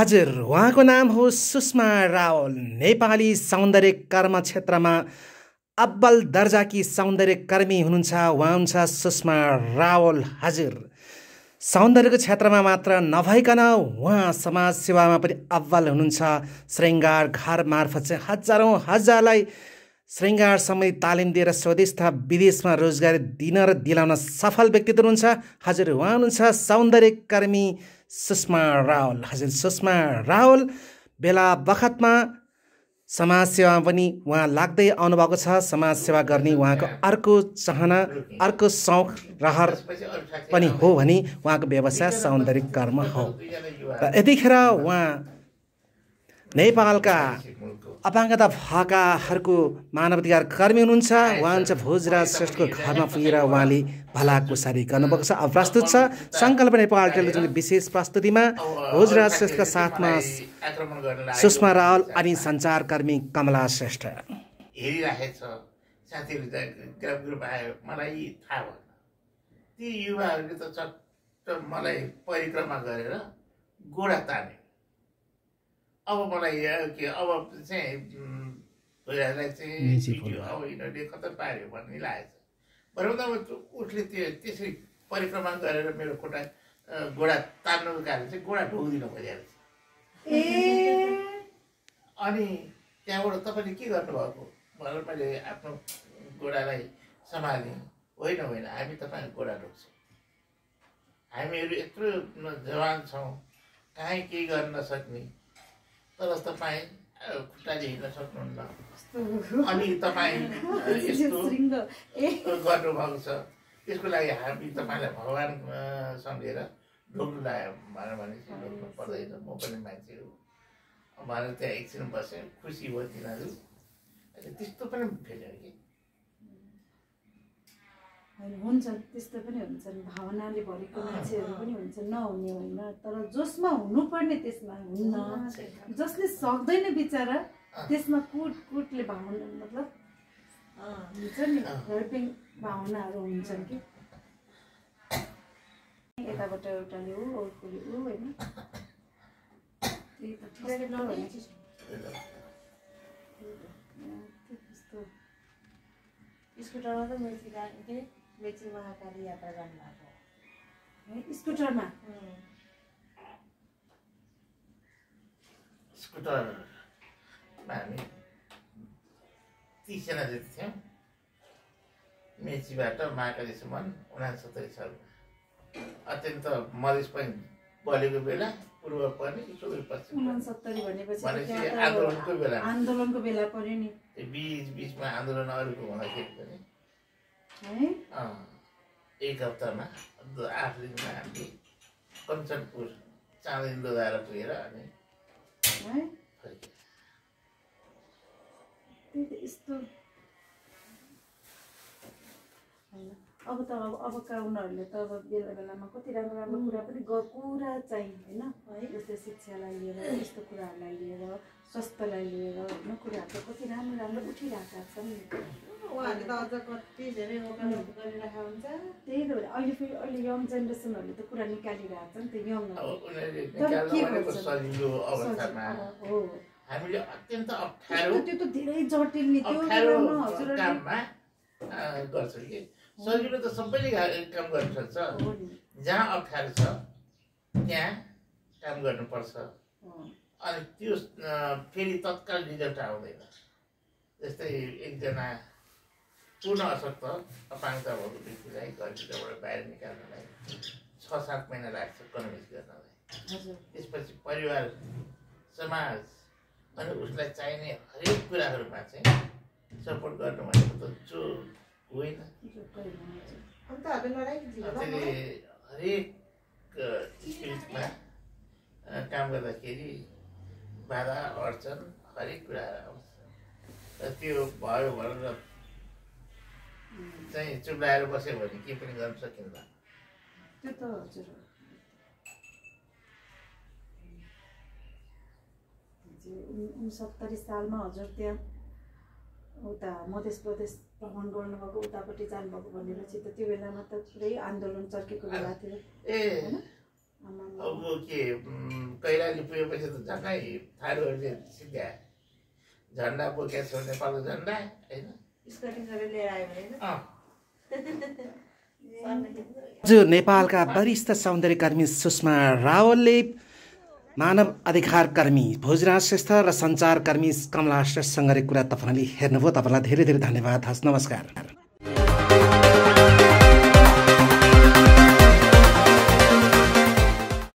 हजुर उहाँको नाम हो सुषमा रावल। नेपाली सौन्दर्य कर्म क्षेत्रमा अब्बल दर्जाकी सौन्दर्य कर्मी हुनुहुन्छ उहाँ हुन्छ सुषमा रावल हजुर। सौन्दर्यको क्षेत्रमा मात्र नभइकन उहाँ समाज सेवामा पनि अब्बल हुनुहुन्छ। श्रृङ्गार घर मार्फत चाहिँ हजारौँ हजारलाई श्रृङ्गार समय तालिम दिएर स्वदेश तथा विदेशमा रोजगारी दिन र दिलाउन सफल व्यक्तित्व हुनुहुन्छ हजुर उहाँ हुनुहुन्छ सौन्दर्य कर्मी सुषमा रावल। हजुर सुषमा रावल बेला बखतमा समाजसेवामा पनि उहाँ लाग्दै आउनुभएको छ। समाजसेवा गर्ने उहाँको अर्को चाहना अर्को सौख रहर पनि हो भने उहाँको व्यवसाय सौन्दर्य कर्म हो। र यतिखेर उहाँ नेपालका अपाङ्गता भएकाहरूको मानवाधिकार कर्मी हुनुहुन्छ। उहाँ हुन्छ भोजराज श्रेष्ठको घरमा पुगेर उहाँले भलाकुसारी गर्नुभएको छ। अब प्रस्तुत छ सङ्कल्प नेपाल टेलिभिजनको विशेष प्रस्तुतिमा भोजराज श्रेष्ठका साथमा सुषमा रावल अनि सञ्चारकर्मी कमला श्रेष्ठ। मलाई थाहा युवाहरूले त चट्ट मलाई परिक्रमा गरेर गोडा ताने। अब मलाई के अब चाहिँ भइरहेलाई चाहिँ अब यिनीहरूले खतम पार्यो भन्ने लागेको छ। बरु त उसले त्यो त्यसरी परिक्रमा गरेर मेरो खुट्टा गोडा तान्नुको कारण चाहिँ गोडा ढोगिदिन खोजेको छ अनि त्यहाँबाट तपाईँले के गर्नुभएको? भनेर मैले आफ्नो गोडालाई सम्हालेँ। होइन होइन हामी तपाईँको गोडा ढोक्छौँ हामीहरू यत्रो जवान छौँ। काहीँ केही गर्न नसक्ने तर तपाईँ खुट्टाले हिँड्न सक्नुहुन्न। अनि तपाईँ यस्तो गर्नुभएको छ। त्यसको लागि हामी तपाईँलाई भगवान् सम्झेर ढोक्नु लाग्यो भनेर भनेपछि ढोक्नु पर्दैन। म पनि मान्छे हो। भनेर त्यहाँ एकछिन बसेँ। खुसी भयो तिनीहरू। त्यस्तो पनि भेट्यो कि। हुन्छन् त्यस्तो पनि हुन्छन् भावनाले भरेको मान्छेहरू पनि हुन्छन् नहुने होइन तर जसमा हुनुपर्ने त्यसमा हुन्न। जसले सक्दैन बिचरा त्यसमा कुट कुटले भावना मतलब हुन्छ नि हेल्पिङ भावनाहरू हुन्छन् कि। यताबाट एउटाले हो अर्कोले हो होइन। त्यही त त्यस्तो। स्कुटरमा त मेची महाकाली यात्रा गर्नुभएको है। स्कुटरमा? स्कुटरमा हामी तिसजना जति थियौँ मेचीबाट महाकालीसम्म उनासत्तरी साल अत्यन्त मधेस पनि बलेको बेला पूर्व पनि सुदूरपश्चिम भनेपछि आन्दोलनको बेला। आन्दोलनको बेला पर्यो नि। बिच बिचमा आन्दोलन अरूको हुँदाखेरि पनि एक हप्तामा द- आठ दिनमा हामीले कञ्चनपुर चाँदिन दोधाएर पुगेर अनि यस्तो। अब त अब अबका उनीहरूले त अब बेला बेलामा कति राम्रो राम्रो कुरा पनि ग कुरा चाहिँ होइन? है जस्तै शिक्षालाई लिएर यस्तो कुराहरूलाई लिएर स्वास्थ्यलाई लिएर होइन? कुराहरू त कति राम्रो राम्रो उठिरहेका छन्। उहाँहरूले त अझ कति धेरै गरिरहेको हुन्छ। त्यही त हो। अहिले फेरि अहिले यङ जेनेरेसनहरूले त कुरा निकालिरहेको छ नि त हो। हामीले अत्यन्त त्यो अप्ठ्यारो त त्यो त धेरै जटिल नि त्यो काममा गर्छ कि? सजिलो त सबैले काम गर्न सक्छ। जहाँ अप्ठ्यारो छ त्यहाँ काम गर्नुपर्छ। अनि त्यो फेरि तत्काल रिजल्ट आउँदैन। जस्तै एकजना पूर्ण अशक्त अपाङ्गता भएको व्यक्तिलाई घरभित्रबाट बाहिर निकाल्नलाई छ सात महिना लाग्छ कन्भिन्स गर्नलाई। हजुर। त्यसपछि परिवार समाज अनि उसलाई चाहिने हरेक कुराहरूमा चाहिँ सपोर्ट गर्नु भनेको त जो होइन। त्यसले हरेक स्पिरिटमा काम गर्दाखेरि बाधा अडचन हरेक कुराहरू आउँछ। र त्यो भयो भनेर चाहिँ चुप्लाएर बस्यो भने के पनि गर्न सकिन्न। त्यो त हजुर उनसत्तरी सालमा हजुर त्यहाँ उता मध्य प्रदेश भ्रमण गर्नुभएको उतापट्टि जानुभएको भनेपछि त त्यो बेलामा त पुरै आन्दोलन चर्केको बेला थियो। ए। अब के कैलाली पुगेपछि त झन्डै थारूहरूले सिद्ध्या। झन्डा बोकेको छ नेपालको झन्डा होइन? लिएर आयो भने हजुर नेपालका वरिष्ठ सौन्दर्यकर्मी सुषमा रावलले मानव अधिकार कर्मी भोजराज श्रेष्ठ र सञ्चारकर्मी कमला श्रेष्ठसँग कुरा तपाईँले हेर्नुभयो। तपाईँलाई धेरै धेरै धन्यवाद। हस् नमस्कार।